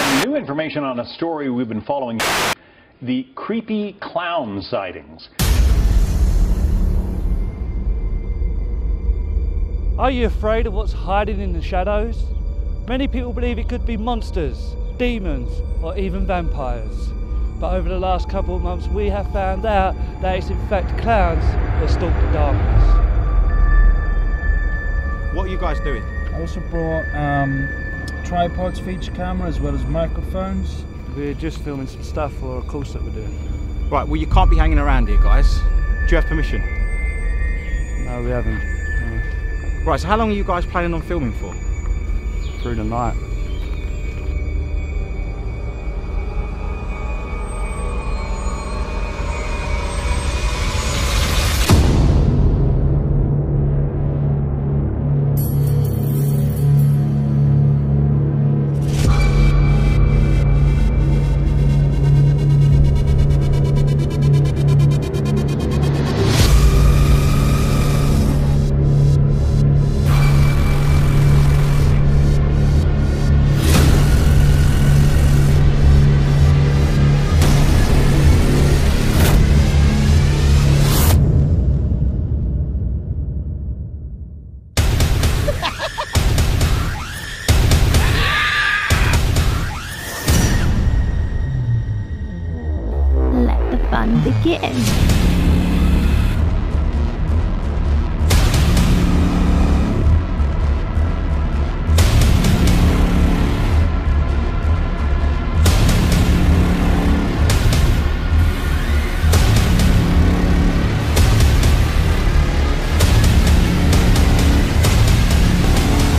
Some new information on a story we've been following the creepy clown sightings. Are you afraid of what's hiding in the shadows? Many people believe it could be monsters, demons, or even vampires. But over the last couple of months, we have found out that it's in fact clowns that stalk the darkness. What are you guys doing? I also brought um, tripods, feature camera, as well as microphones. We're just filming some stuff for a course that we're doing. Right, well, you can't be hanging around here, guys. Do you have permission? No, we haven't. No. Right, so how long are you guys planning on filming for? Through the night. Fun begin.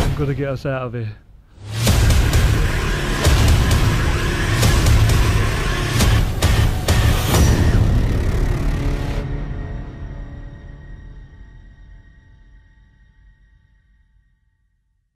I've got to get us out of here.